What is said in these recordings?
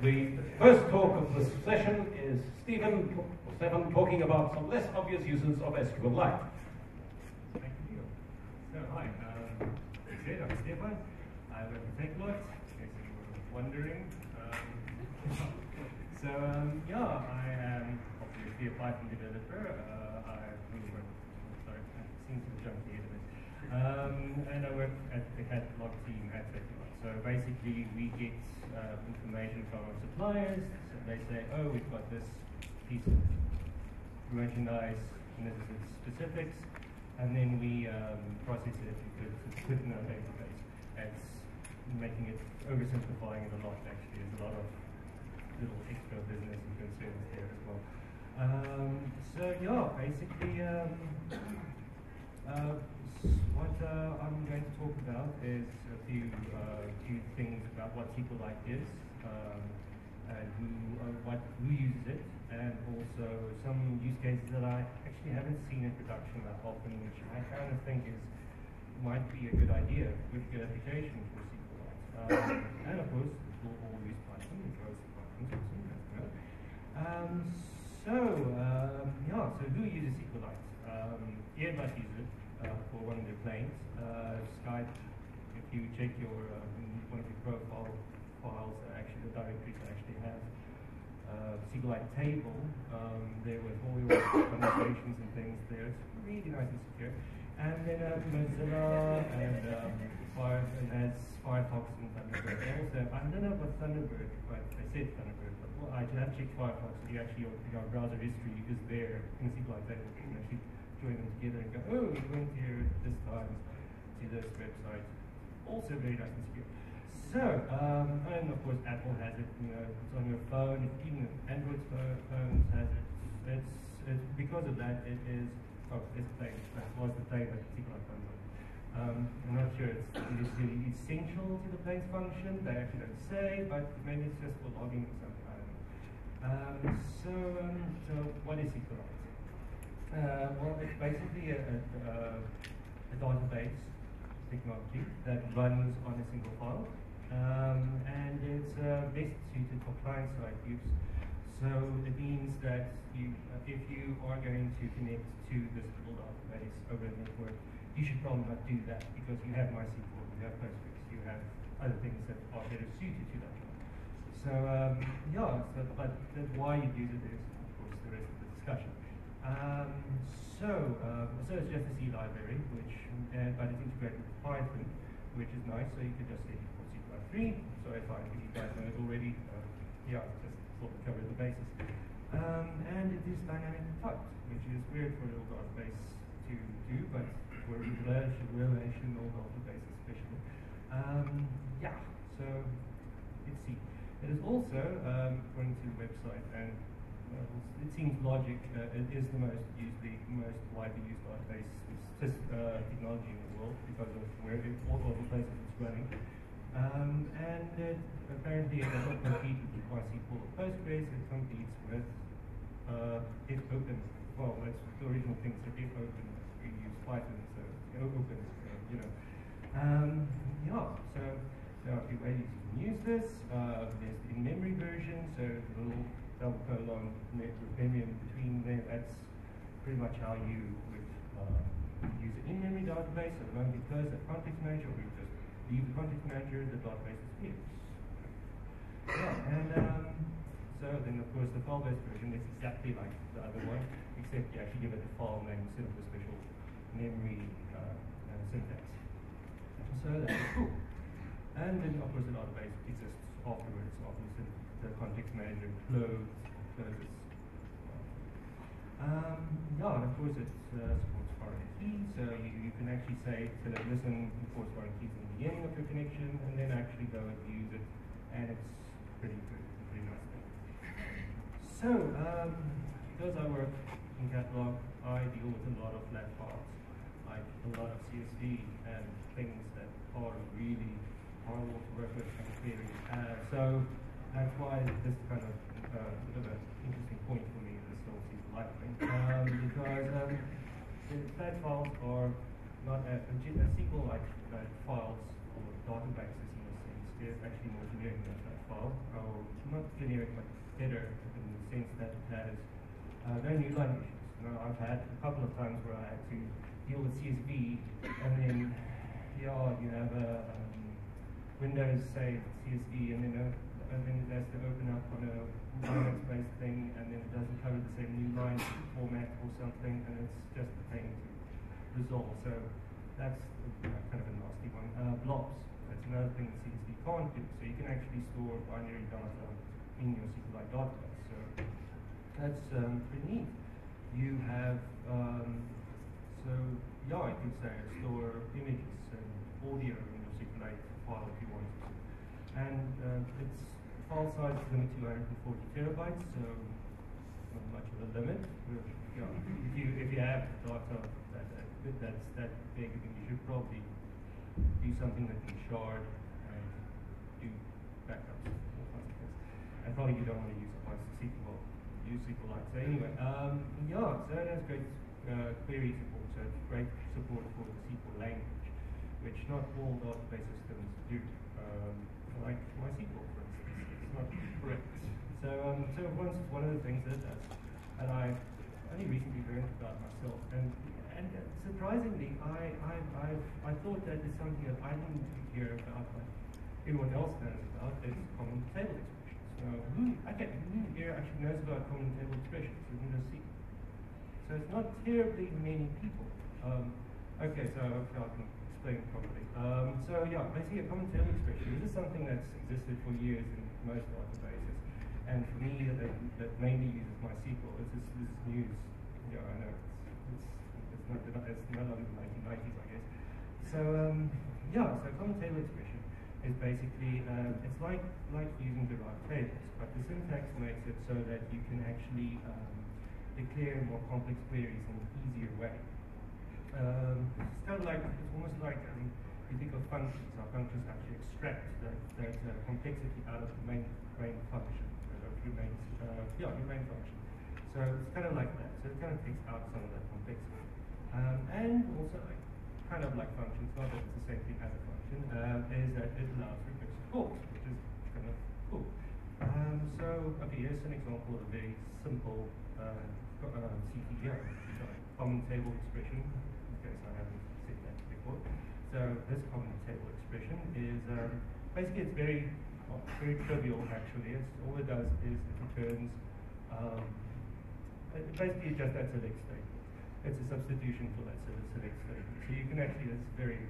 The first talk of this session is Stephen, Stephen talking about some less obvious uses of SQLite. Thank you. So, hi, um, as I'm Stephan. I work at Takealot, in case you were wondering. Um, so, um, yeah, I am obviously a Python developer. Uh, I sorry, I seem to jump bit. Um, and I work at the catalog team at Takealot. So basically, we get uh, information from our suppliers. So they say, oh, we've got this piece of merchandise, and this is its specifics, and then we um, process it it's put in our database. It's making it oversimplifying it a lot. Actually, there's a lot of little extra business and concerns there as well. Um, so yeah, basically. Um, uh, what uh, I'm going to talk about is a few uh, few things about what SQLite is, um, and who uh, what who uses it, and also some use cases that I actually haven't seen in production that often, which I kind of think is might be a good idea, good good application for SQLite. Um, and of course, we'll all use Python, because Python is Um, so um, yeah, so who uses SQLite? Um, Airbus uses it for one of their planes. Uh, Skype, if you check your uh, one of your profile files, actually the directories actually have uh, SQLite table um, there with all your conversations and things there. It's really nice and secure. And then uh, Mozilla and um, Fire and has Firefox and Thunderbird. Also, I don't know about Thunderbird, but I said Thunderbird. But well, I have checked Firefox. You actually your, your browser history is there in SQLite table. You can actually join them together and go, oh, we went here this time to this website. Also very nice and secure. So, um, and of course Apple has it, you know, it's on your phone, even Android phones has it. It's, it's because of that, it is, oh, it's play, that was the play that particular phone on. Um, I'm not sure it's, it really essential to the planes function, they actually don't say, but maybe it's just for logging or something, I don't know. Um, so, um, so what is SQLite? Uh, well, it's basically a, a, database technology that runs on a single file. Um, and it's uh, best suited for client-side use. So it means that you, uh, if you are going to connect to this little database over a network, you should probably not do that because you have MySQL, you have Postgres, you have other things that are better suited to that. So um, yeah, so, but why you use it is, of course, the rest of the discussion. Um, so, um, so it's just a C library, which, uh, but it's integrated with Python, which is nice. So you can just say for C++. three. So if I if you guys know it already, uh, yeah, just sort of cover the basis. Um, and it is dynamic typed, which is weird for a little database to do, but for relation, relation or database especially. Um, yeah, so let's see. It is also, um, according to the website, and it seems logic uh, it is the most the most widely used database uh, technology in the world because of where it, all, all the places it's running. Um, and it, apparently it doesn't compete with MySQL or Postgres, it competes with uh, if open. Well, that's the original thing, so fopen, we use Python, so open, you know. Um, yeah, so there are a few ways you can use this. Uh, there's the so the little double colon premium between them. That's pretty much how you would uh, use an in-memory database. So it won't at context manager, we just leave the context manager, the database is fixed. Yeah, and um, so then of course the file-based version is exactly like the other one, except you actually give it a file name instead of the special memory uh, syntax. So that's cool. And then of course the database exists afterwards, after the context manager close, closes. Um, yeah, and of course it uh, supports foreign keys, so you, you can actually say to it, listen for foreign keys in the beginning of your connection, and then actually go and use it, and it's pretty good, pretty nice thing. So, um, because I work in catalog, I deal with a lot of flat files, like a lot of CSV and things that are really horrible to work with and query. Uh, so that's why this kind of uh, bit of an interesting point for me, whole season life thing. Um, because um, the flat files are not a, a, a SQL like files or databases in a sense. They're actually more generic than a flat file. Or not generic but better in the sense that it has uh, no new line issues. You know, I've had a couple of times where I had to deal with CSV and then yeah, you have a um, Windows say CSV and then uh, and then it has to open up on a Linux-based thing, and then it doesn't cover the same new line format or something, and it's just a pain to resolve. So that's kind of a nasty one. Uh, blobs. That's another thing that CSV can't do. So you can actually store binary data in your SQLite database. So that's um, pretty neat. You have um, so yeah, you can say store images and audio in your SQLite file if you want to. And uh, its file size is to 240 terabytes, so not much of a limit. Yeah, if you if you have data that, that that's that big, then you should probably do something that can shard and do backups of things. And probably you don't want to use a bunch of SQL, use SQLite. So anyway, um, yeah, so it has great uh, query support, so great support for the SQL language, which not all database systems do. Um, like MySQL, for instance, it's not correct. So, um, so once one of the things that and I only recently learned about myself, and and uh, surprisingly, I I I've, I thought that it's something that I didn't hear about, but everyone else knows about. It's common table expressions. So who okay, who here actually knows about common table expressions in Windows SQL? So it's not terribly many people. Um, okay, so okay, I can explain properly. Um, so yeah, basically a common table expression. This is something that's existed for years in most databases. And for me, that, that mainly uses MySQL, it's this, this news. Yeah, I know. It's, it's, not, it's no the 1990s, I guess. So um, yeah, so common table expression is basically, uh, it's like, like using derived tables, but the syntax makes it so that you can actually um, declare more complex queries in an easier way. Um, it's kind of like, it's almost like, I um, you think of functions, our functions actually extract that, that uh, complexity out of the main, main function remains, uh, yeah, main function. So it's kind of like that. So it kind of takes out some of that complexity. Um, and also, like, kind of like functions, not that it's the same thing as a function, um, is that it allows recursive calls, which is kind of cool. Um, so, okay, here's an example of a very simple uh, uh, CTE, common table expression, I haven't that before. So this common table expression is, um, basically it's very well, very trivial actually. It's, all it does is it returns, um, it basically just that select statement. It's a substitution for that select statement. So you can actually, it's very,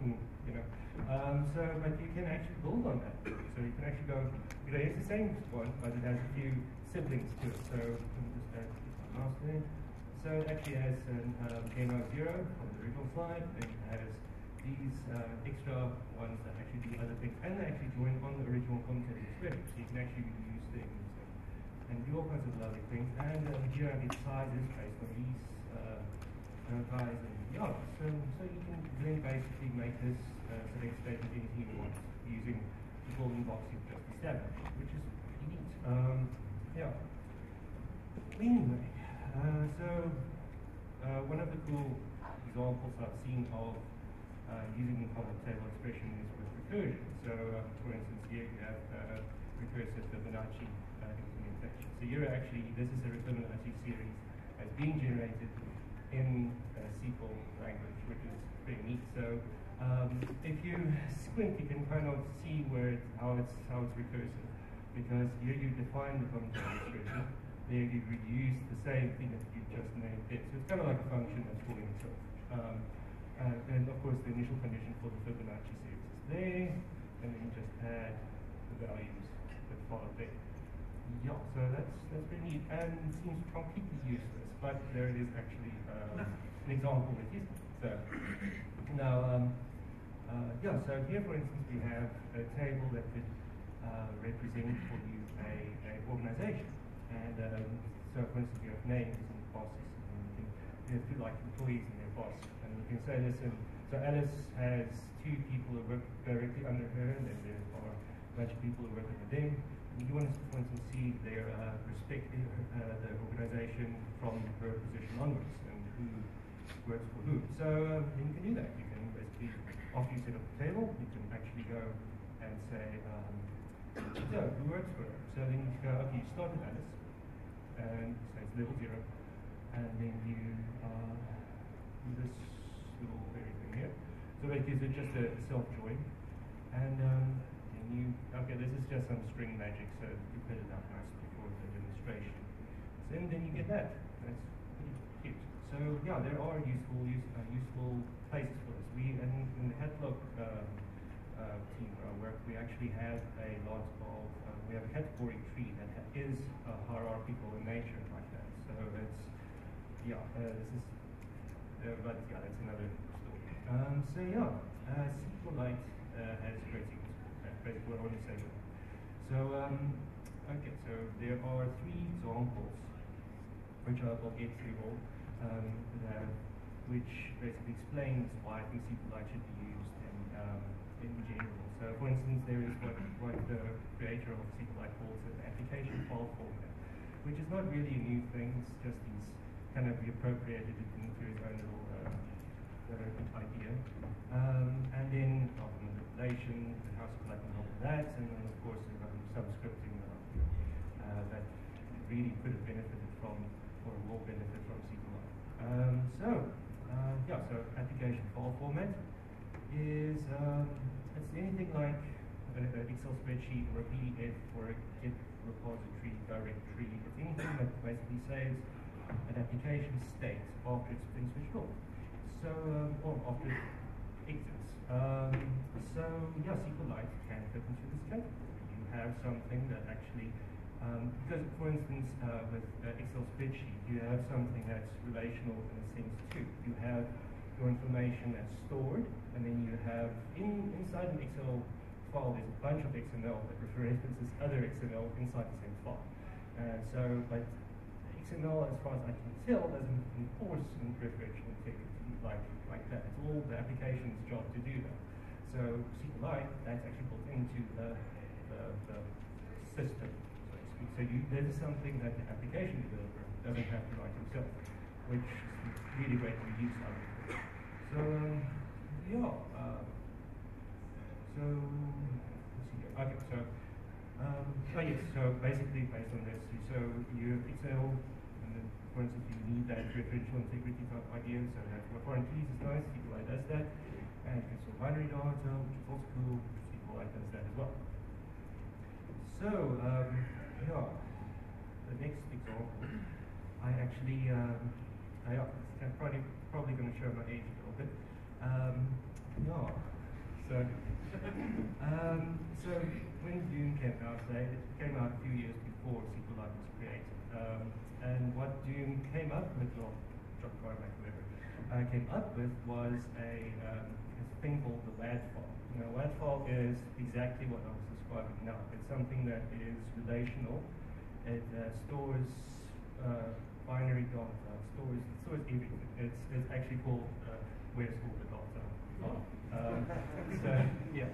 you know. Um, so, but you can actually build on that. So you can actually go, you know, it's the same one, but it has a few siblings to it. So let me just add mouse there. So it actually has an um, K0 from the original slide, and it has these uh, extra ones that actually do other things and they actually join on the original content expression. So you can actually reuse things and, and do all kinds of lovely things. And uh, here I get sizes based on these uh, guys and yeah, so, so you can then basically make this uh, select statement anything you want using the golden box you've just established, which is pretty neat. Um, yeah. Anyway, uh, so uh, one of the cool examples I've seen of uh, using the public table expression is with recursion. So, uh, for instance, here you have uh, recursive Fibonacci uh, implementation. So here actually, this is a Fibonacci series that's being generated in SQL language, which is pretty neat. So, um, if you squint, you can kind of see where it's, how it's how it's recursive, because here you define the table expression. There you reuse the same thing that you just named it. So it's kind of like a function that's calling itself. Um, and of course, the initial condition for the Fibonacci series is there, and then you just add the values that follow there. Yeah, so that's that's pretty neat and seems completely useless, but there it is actually um, an example that is. So now, um, uh, yeah, so here for instance we have a table that could uh, represent for you a, a organization, and um, so for instance you have names and bosses, and you, can, you like employees and their boss and you can say, listen, so Alice has two people who work directly under her, and then there are a bunch of people who work under them. And you want to, for instance, see their uh, respective, uh, the organization from her position onwards, and who works for who. So um, you can do that. You can basically, after you set up the table, you can actually go and say, um, so who works for her? So then So, okay, you start with Alice, and say it's level zero, and then you uh, this little thing here. So that gives it just a self join, and um, then you okay. This is just some string magic, so you put it up nicely for the demonstration. So and then you get that. That's pretty cute. So yeah, there are useful use, uh, useful places for this. We in, in the Headlock um, uh, team where work, we actually have a lot of uh, we have a category tree that is uh, hierarchical in nature like that. So it's yeah, uh, this is uh, but yeah, that's another story. Um, so yeah, uh, SQLite uh, has great. Uh, great what I say. So um, okay, so there are three examples which I will get to all, um, which basically explains why I think SQLite should be used in, um, in general. So for instance, there is what, what the creator of SQLite calls an application file format, which is not really a new thing, it's just he's kind of reappropriated it into his own little uh, idea. Um, and then well, manipulation, how SQLite can help with that, and then of course um, some scripting uh, that really could have benefited from or will benefit from SQLite. Um, so, uh, yeah, so application file format is um, it's anything like an Excel spreadsheet or a PDF or a Git repository directory. It's anything that basically saves an application state after it's been switched off. So, um, or after it exits. Um, so, yeah, SQLite can fit into this category. You have something that actually um, because, for instance, uh, with uh, Excel spreadsheet, you have something that's relational in a sense too. You have your information that's stored, and then you have in, inside an Excel file, there's a bunch of XML that references other XML inside the same file. Uh, so, but XML, as far as I can tell, doesn't enforce referential integrity like like that. It's all the application's job to do that. So SQLite, that's actually built into the, the, the system. So to speak. So is something that the application developer doesn't have to write himself, which is really great to use of it. So, um, yeah. Uh, so. Okay, so, um, yes, so basically based on this, so you Excel, and then, for instance, you need that referential integrity type idea, so that for foreign keys is nice, SQLite does that, and you can store binary data, which is also cool, SQLite does that as well. So, um, yeah, the next example, I actually, um, I, I'm probably, probably going to show my age a little bit. Um, yeah, so, um, so when Doom came out, they, it came out a few years before SQLite was created. Um, and what Doom came up with, or John Carmack, whatever, uh, came up with was a, um, a thing called the WAD file. Now, WAD file is exactly what I was describing now. It's something that is relational. It uh, stores uh, binary data, stores, it stores everything. It's, it's actually called uh, where to store the data file. Um, so, yeah.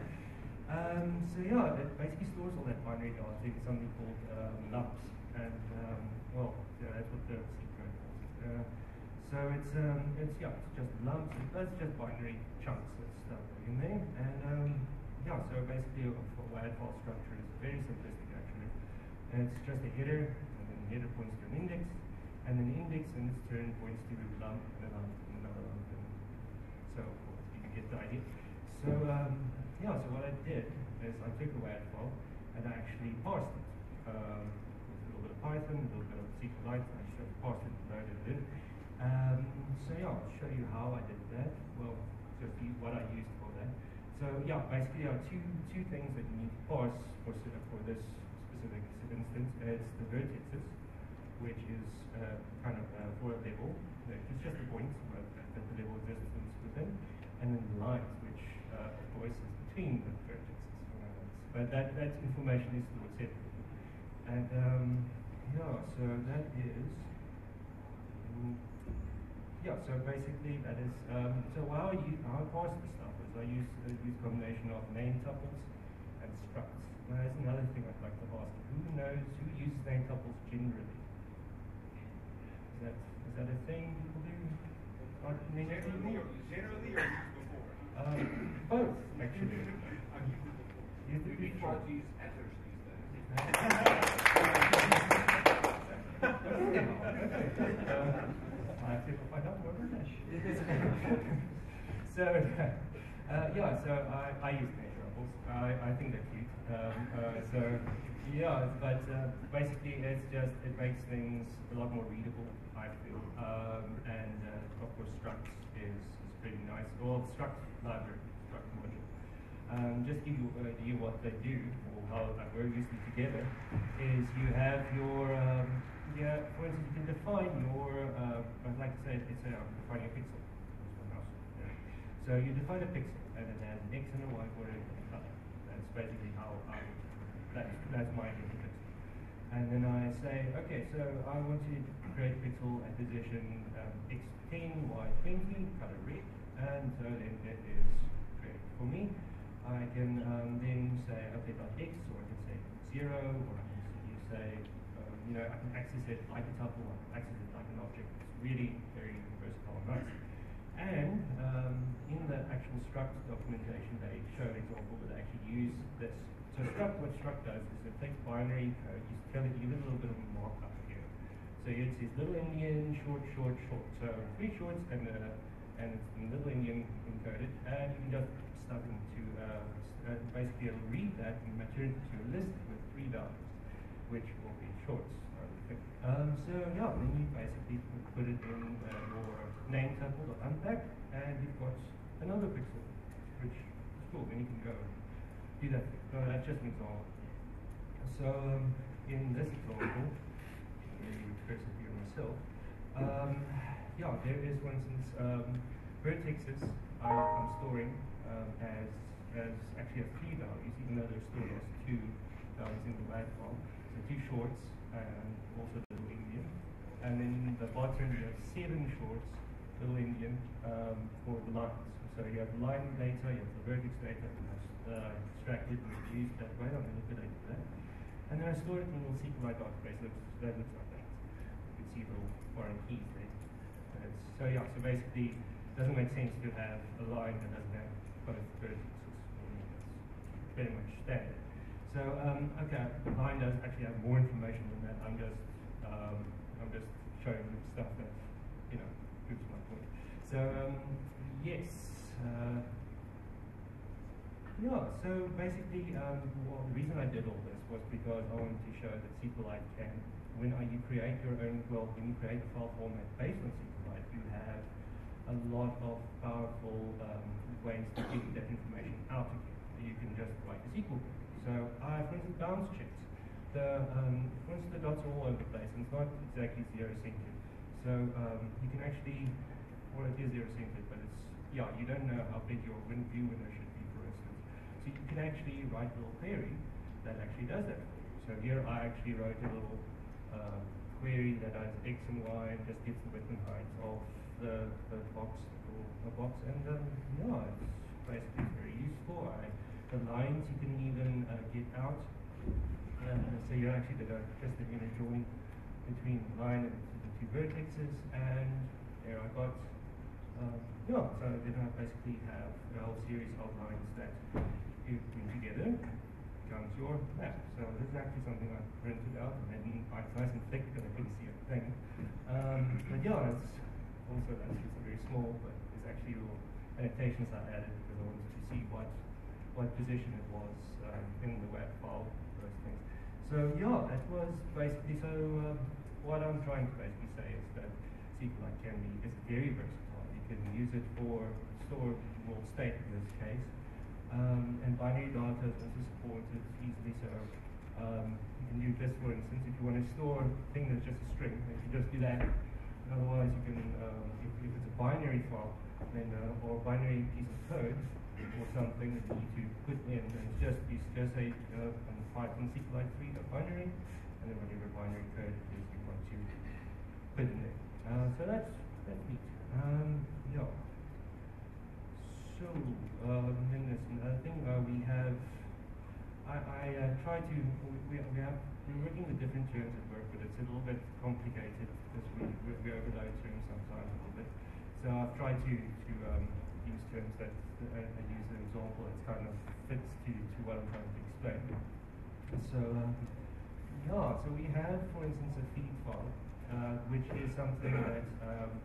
Um, so yeah, it basically stores all that binary data in something called um, lumps. And, um, well, yeah, that's what the secret calls it. Uh, so it's, um, it's, yeah, it's just lumps, it's just binary chunks of stuff in there. And, um, yeah, so basically a, a WAD file structure is very simplistic actually. And it's just a header, and then the header points to an index, and the index in its turn points to a lump, and a lump, and another lump, and so forth. You get the idea. So, um, yeah, so what I did is I took a WAD file, and I actually parsed it. Um, with a little bit of Python, a little bit of SQLite, I just parsed it and loaded it in. Um, so yeah, I'll show you how I did that. Well, just what I used for that. So yeah, basically there are two two things that you need to parse for for this specific instance. It's the vertices, which is uh, kind of uh, a level. It's just a point but the level exists within, and then the lines, which uh, of course is between the vertices. But that that information is stored separately. And um, yeah, so that is. Um, yeah, so basically that is, um, so how use, how I parse the stuff is I use, uh, use combination of name tuples and structs. Now there's another thing I'd like to ask. Who knows, who uses name tuples generally? Is that a thing people do? Or generally, or, generally or before? Uh, both, actually. Used to be before. I have to find out what British. so, uh, yeah, so I, I use name tuples. I, I think they're cute. Um, uh, so, yeah, but uh, basically it's just, it makes things a lot more readable. I feel. Um, and uh, of course, struct is, is pretty nice. Well, struct library, struct module. Um, just give you an idea what they do, or how uh, we're using together, is you have your, um, yeah, for instance, you can define your, uh, I'd like to say, it's a, I'm defining a pixel. So you define a pixel, and it has an x and a y and a color. That's basically how I that's, that's my pixel. And then I say, okay, so I want to create a pixel at position um, x10, y20, color red, and so then it is great for me. I can um, then say, okay, dot x, or I can say zero, or I can you say, um, you know, I can access it like a tuple, I can access it like an object. It's really very versatile and nice. And um, in the actual struct documentation, they show an example that they actually use this. So struct, what struct does is it takes binary code, you tell it, give it a little bit of markup. So it says little endian, short, short, short. So three shorts and uh, and little endian encoded, and you can just start into uh, uh, basically read that and turn it to a list with three values, which will be shorts. Um, so yeah, then you basically put it in uh, your name tuple or unpack, and you've got another pixel, which is cool. Then you can go do that. So that's just an example. So um, in this example, it here myself. Um, yeah, there is, for instance, um, vertexes I'm, I'm storing um, as as actually has three values, even though they're stored as two values in the WAD file. So two shorts and also little endian. And then the bottom you have seven shorts, little endian, um, for the lines. So you have the line data, you have the vertex data, and that's uh, extracted and used that way. I'm manipulating that. And then I store it in a little SQLite database that looks, that looks like foreign keys. And so yeah, so basically it doesn't make sense to have a line that doesn't have both vertices. It's pretty much standard. So um, okay, line does actually have more information than that. I'm just um, I'm just showing stuff that you know proves my point. So um, yes. Uh, yeah, so basically, um, well, the reason I did all this was because I wanted to show that SQLite can, when you create your own, well, when you create a file format based on SQLite, you have a lot of powerful um, ways to get that information out again. You You can just write a SQL query. So I, for instance, bounce checks. The, um, for instance, the dots are all over the place, and it's not exactly zero-centered. So um, you can actually, well, it is zero-centered, but it's, yeah, you don't know how big your view window should be, for instance. So you can actually write a little query that actually does that for you. So here I actually wrote a little uh, query that does x and y and just gets the width and height of the, the box or the box and um, yeah, it's basically very useful. I, the lines you can even uh, get out. Uh, so you actually did a, just you know, join between the line and the two vertexes and there I got um, yeah, so then I basically have a whole series of lines that you bring together becomes your map. So this is actually something I printed out and it's nice and thick because I couldn't see a thing. Um, but yeah, it's also that's just very small, but it's actually little annotations I added because I wanted to see what what position it was um, in the WAD file, those things. So yeah, that was basically so. Um, what I'm trying to basically say is that SQLite can be is very versatile. You can use it for store world state in this case, um, and binary data is also supported easily. So um, you can use this, for instance, if you want to store a thing that's just a string, you can just do that. Otherwise, you can, um, if, if, it's a binary file, then uh, or a binary piece of code or something that you need to put in, and it's just you just say uh, Python SQLite 3 binary, and then whatever binary code it is you want to put in there. Uh, so that's that's neat. Um, yeah. So um, then there's another thing. Uh, we have. I, I uh, try to. We, we, have. We're working with different terms at work, but it's a little bit complicated because we, we, we overload terms sometimes a little bit. So I've tried to to um, use terms that uh, I use an example that kind of fits to, to what I'm trying to explain. So um, yeah, so we have, for instance, a feed file, uh, which is something that um,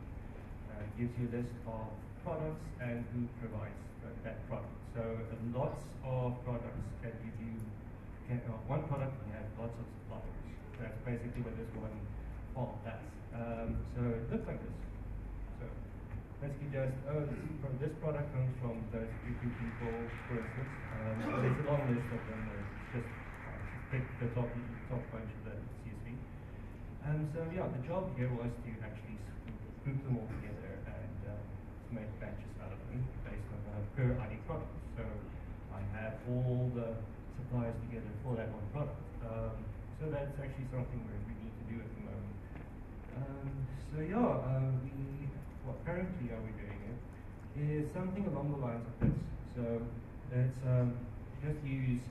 uh, gives you a list of products and who provides that product. So lots of products can give you, can, uh, one product can have lots of suppliers. That's basically what this one file does. Um, so it looks like this. So basically just, oh, this, from this product comes from those people, for instance. Um, so there's a long list of them. Just uh, pick the top, top bunch of the CSV. Um, so yeah, the job here was to actually group them all together and uh, to make batches out of them based on uh, per ID product. So I have all the suppliers together for that one product. Um, so that's actually something we we need to do at the moment. Um, so yeah, uh, we what currently are we doing it is something along the lines of this. So it's um, just use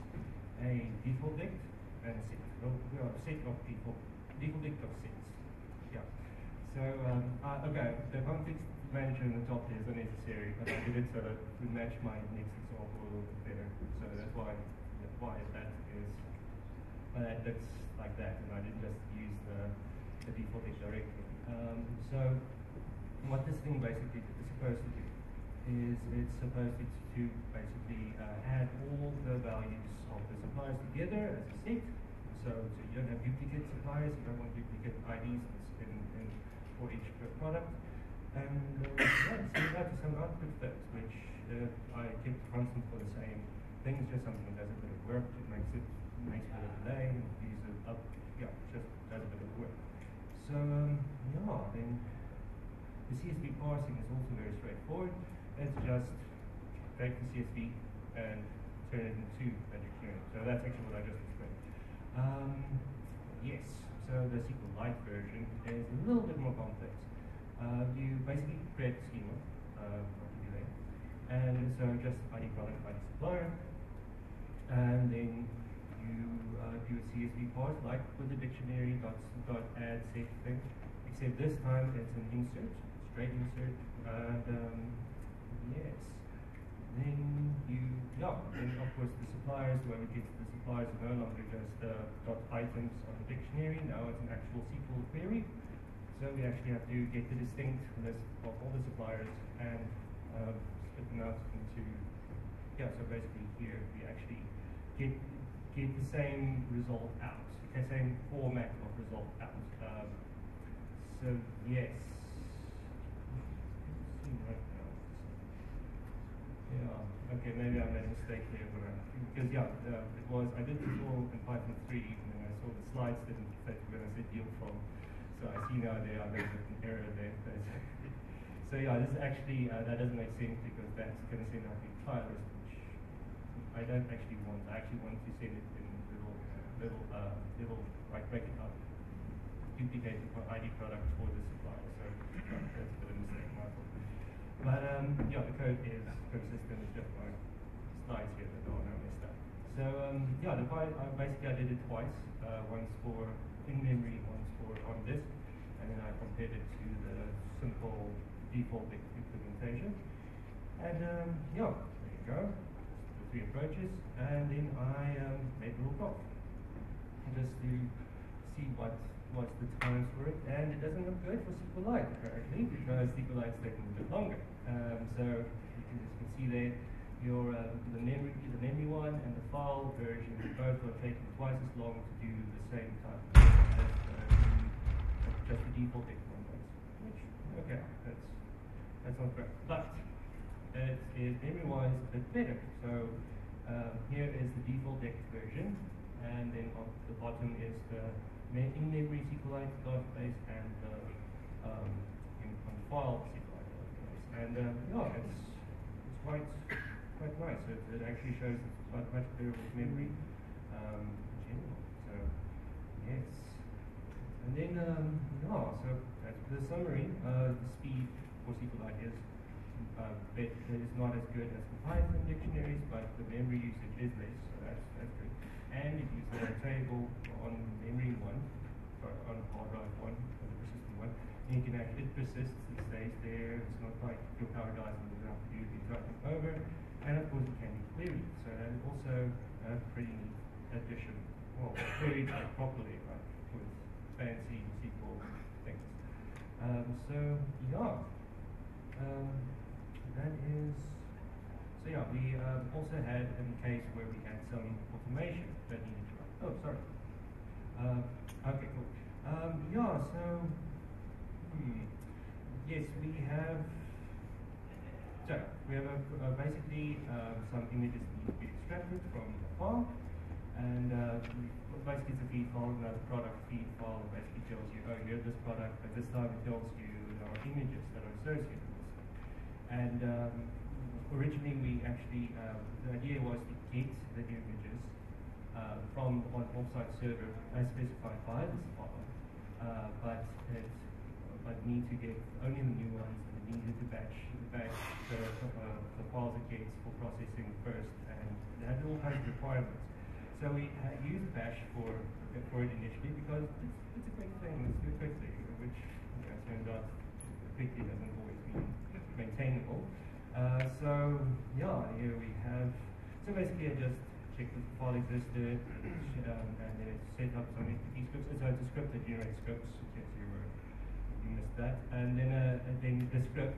a default dict and a set. Well, we are a set of default default dict of sets. Yeah. So um, uh, okay, the context manager in the top is unnecessary, but I did it so that to match my next example a little bit better. So that's why why that is uh, that looks like that, and I didn't just use the, the default dict directly. Um, so what this thing basically is supposed to do is it's supposed to, to basically uh, add all the values of the suppliers together as a set. So, so you don't have duplicate suppliers, you don't want duplicate IDs in, in, for each product. And uh, yeah, so we have some output stats, which uh, I kept constant for the same things, just something that does a bit of work, it makes it makes a bit of delay, uses it up, yeah, just does a bit of work. So um, yeah, then the CSV parsing is also very straightforward. It's just take the CSV and turn it into a dictionary. So that's actually what I just explained. Um, yes, so the SQLite version is a little bit more complex. Uh, you basically create a schema, uh, and so just ID product, ID supplier, and then you uh, do a CSV parse like with the dictionary dot, dot add set thing, except this time it's an insert, straight insert, and um, yes. Then you, yeah, then of course the suppliers, when we get to the suppliers are no longer just uh, dot items on the dictionary, now it's an actual SQL query. So we actually have to get the distinct list of all the suppliers and uh, split them out into, yeah, so basically here we actually get get the same result out, the same format of result out. Um, so yes. Yeah. Okay. Maybe I made a mistake here, but uh, because yeah, uh, it was I did this all in Python 3, and then I saw the slides didn't fit when I said yield from. So I see now there uh, there's an error there. So yeah, this is actually uh, that doesn't make sense because that's going to send out the entire which I don't actually want. I actually want to send it in little, little, uh, little, like break it up, duplicate the ID product for the supplier. So that's a bit of a mistake, fault. But um, yeah, the code is consistent. It's just my slides here that are now messed up. So um, yeah, the file, uh, basically I did it twice. Uh, once for in memory, once for on disk, and then I compared it to the simple default implementation. And um, yeah, there you go. Three approaches, and then I um, made a little graph just to see what what's the times for it, and it doesn't look good for SQLite apparently because SQLite's taking a bit longer. Um, so you can, as you can see there, your uh, the memory the memory one and the file version both are taking twice as long to do the same time as uh, just the default one. Which okay, that's that's not great, but it is a bit better. So um, here is the default X version, and then on the bottom is the in-memory SQLite database and the um, file SQLite database. And um, yeah, it's it's quite quite nice. It, it actually shows it's quite much better with memory um, in general. So yes. And then um, yeah, so that's the summary. Uh, the speed for SQLite is uh, bit is not as good as the Python dictionaries, but the memory usage is less, so that's that's good. And it uses a table on memory one, on hard drive one, on the persistent one. You can actually it persists, it stays there. It's not like your power dies and you have to do the entire over. And of course, it can be queried. So that is also a pretty neat addition. Well, queried properly, like with fancy SQL things. Um, so yeah. Um, that is, so yeah, we um, also had a case where we had some automation that needed to run. Oh, sorry. Uh, okay, cool. Um, yeah, so, hmm, yes, we have, so we have a, uh, basically uh, some images that need to be extracted from the file, and uh, basically it's a feed file, another product feed file basically tells you, oh, here's this product, but this time it tells you there are images that are associated. And um, originally we actually, uh, the idea was to get the images uh, from on offsite server as specified by the file, uh, but it but need to get only the new ones and it needed to batch batch the, uh, the files it for processing first and it had all of requirements. So we used Bash for for it initially because it's, it's a quick thing, it's a quick thing, which you know, turns out quickly doesn't maintainable. Uh, so yeah, here we have. So basically, I just checked that the file existed, um, and then it set up some HTTP scripts. It's a script that generates scripts. In case you were you missed that, and then uh, and then the script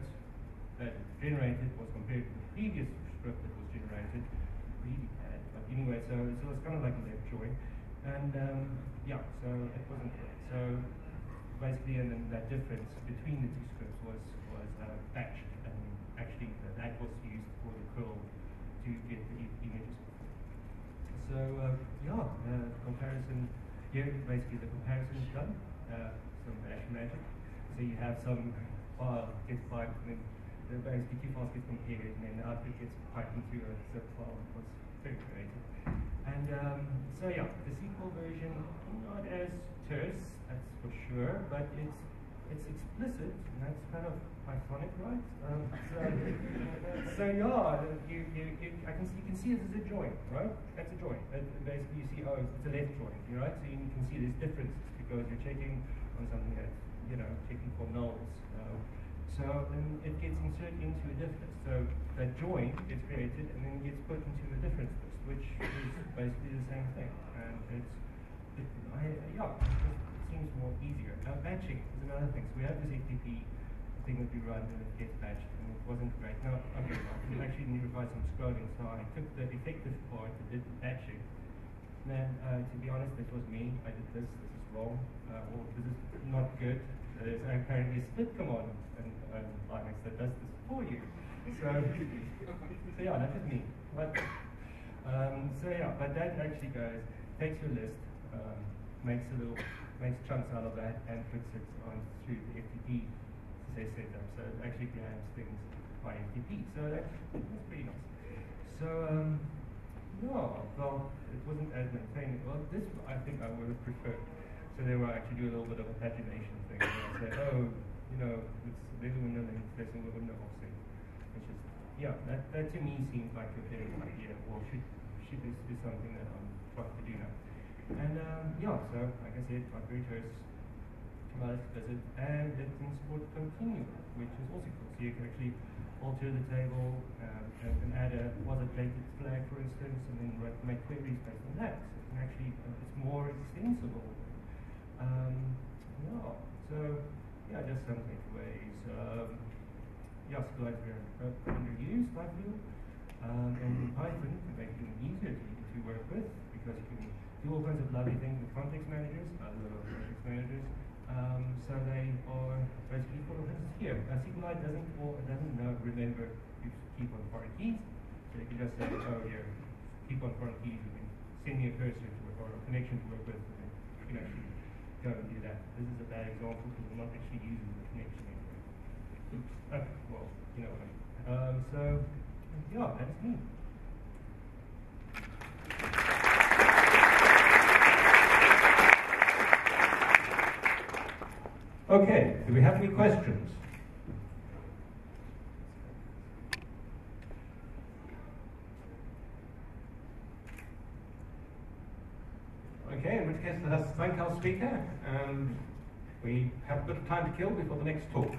that generated was compared to the previous script that was generated. Really bad, but anyway, so so it's kind of like a left join, and um, yeah, so it wasn't great. So basically, and then that difference between the two scripts was was uh, batched, and actually that was used for the curl to get the images. So uh, yeah, uh, comparison here basically the comparison is done. Uh, some bash magic. So you have some file gets piped, and then the basically two files get compared, and then the output gets piped into a zip file. It was very creative. And um, so yeah, the SQL version not as terse, that's for sure, but it's it's explicit, and that's kind of Pythonic, right? Um, so, so yeah, you, you, you, I can, you can see it as a joint, right? That's a joint. It, basically, you see, oh, it's a left join, right? So you can see there's differences because you're checking on something that, you know, checking for nulls. Um, so then it gets inserted into a difference. So that joint gets created and then gets put into a difference list, which is basically the same thing. And it's, it, I, yeah, seems more easier. Now batching is another thing. So we have this HTTP thing that we run and it gets batched and it wasn't great. Now, okay, we actually need to some scrolling. So I took the effective part and did the batching. Then, uh, to be honest, this was me. I did this. This is wrong. Uh, or this is not good. There's apparently a split command in um, Linux that does this for you. So, so yeah, that was me. But um, so yeah, but that actually goes takes your list, um, makes a little makes chunks out of that, and puts it on through the FTP say setup. So it actually grabs things by FTP. So that's, pretty nice. So um, no, well, it wasn't as maintained. Well, this I think I would have preferred. So they were actually do a little bit of a pagination thing. I say, oh, you know, it's, there's a window length, there's a window offset. Which is, yeah, that, that to me seems like a good idea. Well, should, should this is something that I'm trying to do now. And um, yeah, so like I said, my very first well, visit, and it can support continue, which is also cool. So you can actually alter the table um, and, add a was it dated flag, for instance, and then write, make queries based on that. So it actually uh, it's more extensible. Um, yeah. So yeah, just some takeaways. Um, yeah, SQLite is very uh, underused, I feel. Um, and in Python can make it easier to, to work with because you can do all kinds of lovely things with context managers, other context managers. Um, so they are basically for here. Uh, SQLite doesn't doesn't know remember you keep on foreign keys. So you can just say, oh here, keep on foreign keys, you can send me a cursor to work or a connection to work with and you can actually go and do that. This is a bad example because I'm not actually using the connection anyway. Oops. Well, you know what I mean. Um, so yeah, that's me. Okay, do we have any questions? Okay, in which case let us thank our speaker and we have a bit of time to kill before the next talk.